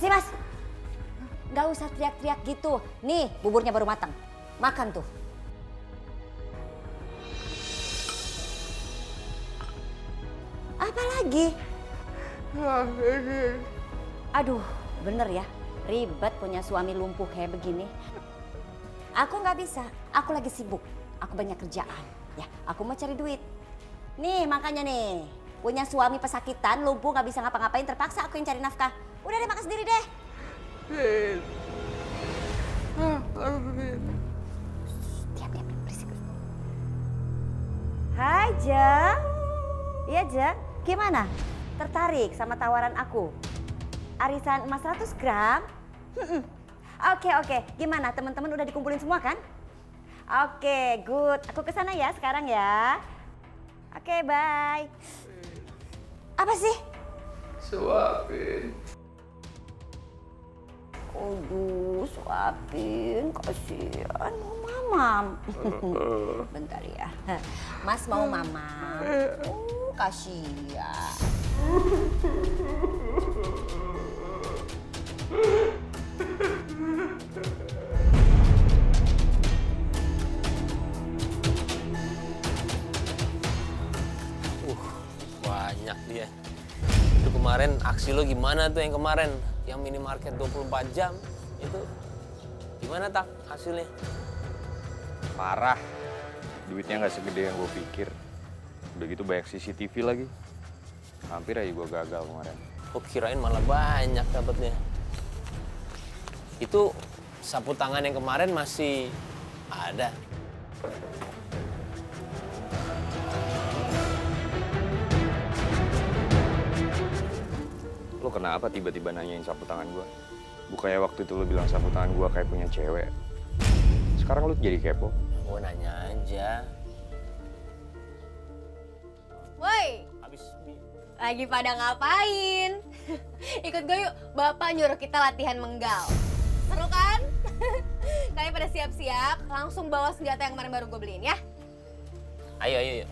sih mas? Gak usah teriak-teriak gitu. Nih buburnya baru matang. Makan tuh. Apa lagi? Aduh, bener ya. Ribet punya suami lumpuh kayak begini. Aku nggak bisa. Aku lagi sibuk. Aku banyak kerjaan. Ya, aku mau cari duit. Nih, makanya nih. Punya suami pesakitan, lumpuh, nggak bisa ngapa-ngapain, terpaksa aku yang cari nafkah. Udah deh, makan sendiri deh. Diam, diam, berisik. Hai, Jeng. Iya, Jeng. Gimana? Tertarik sama tawaran aku? Arisan emas 100 gram? Oke, oke. Gimana? Teman-teman udah dikumpulin semua kan? Oke, good. Aku ke sana ya sekarang ya. Oke, bye. Apa sih? Suapin. Aduh, suapin. Kasihan mau mamam. Bentar ya. Mas mau mamam. Oh, kasihan. banyak dia. Itu kemarin aksi lo gimana tuh yang kemarin? Yang minimarket 24 jam itu gimana tak hasilnya? Parah. Duitnya nggak segede yang gue pikir. Udah gitu banyak CCTV lagi. Hampir aja gue gagal kemarin. Oh kirain malah banyak dapatnya. Itu sapu tangan yang kemarin masih ada. Lo kenapa tiba-tiba nanyain sapu tangan gue? Bukannya waktu itu lo bilang sapu tangan gue kayak punya cewek. Sekarang lo jadi kepo. Gue nanya aja. Woi, Habis bi- lagi pada ngapain? Ikut gue yuk, Bapak nyuruh kita latihan menggal. Seru kan? Kalian pada siap-siap, langsung bawa senjata yang kemarin baru gue beliin ya. Ayo, ayo, ayo.